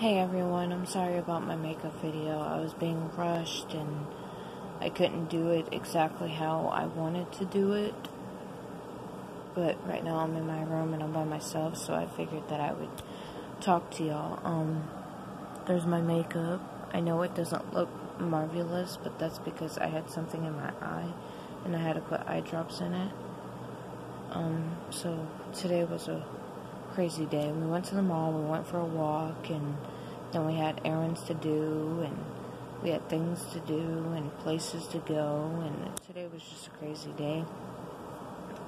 Hey everyone, I'm sorry about my makeup video. I was being rushed and I couldn't do it exactly how I wanted to do it. But right now I'm in my room and I'm by myself, so I figured that I would talk to y'all. Um, there's my makeup. I know it doesn't look marvelous, but that's because I had something in my eye and I had to put eye drops in it. Um, so today was a crazy day. We went to the mall, we went for a walk, and then we had errands to do, and we had things to do, and places to go, and today was just a crazy day.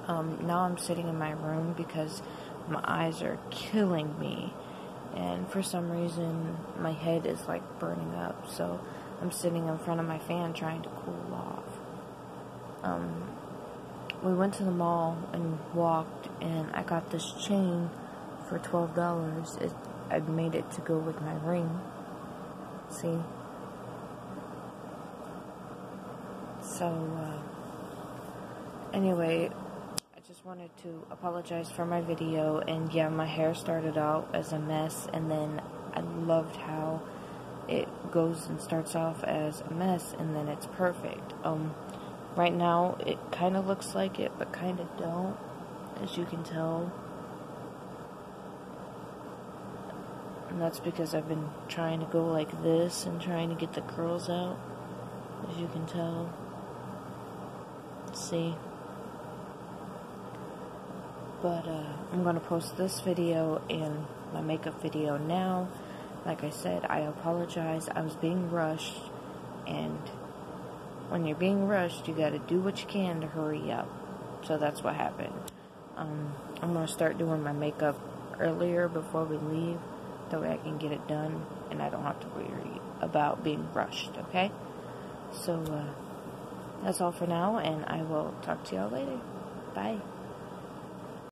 Um, now I'm sitting in my room because my eyes are killing me, and for some reason my head is like burning up, so I'm sitting in front of my fan trying to cool off. Um, we went to the mall and walked, and I got this chain for twelve dollars. It I made it to go with my ring. See. So uh, anyway, I just wanted to apologize for my video, and yeah, my hair started out as a mess, and then I loved how it goes and starts off as a mess, and then it's perfect. Um, right now it kind of looks like it, but kind of don't, as you can tell. And that's because I've been trying to go like this and trying to get the curls out, as you can tell. Let's See? But uh, I'm going to post this video and my makeup video now. Like I said, I apologize. I was being rushed. And when you're being rushed, you got to do what you can to hurry up. So that's what happened. Um, I'm going to start doing my makeup earlier before we leave. That way I can get it done and I don't have to worry about being rushed, okay? So, uh, that's all for now, and I will talk to y'all later. Bye.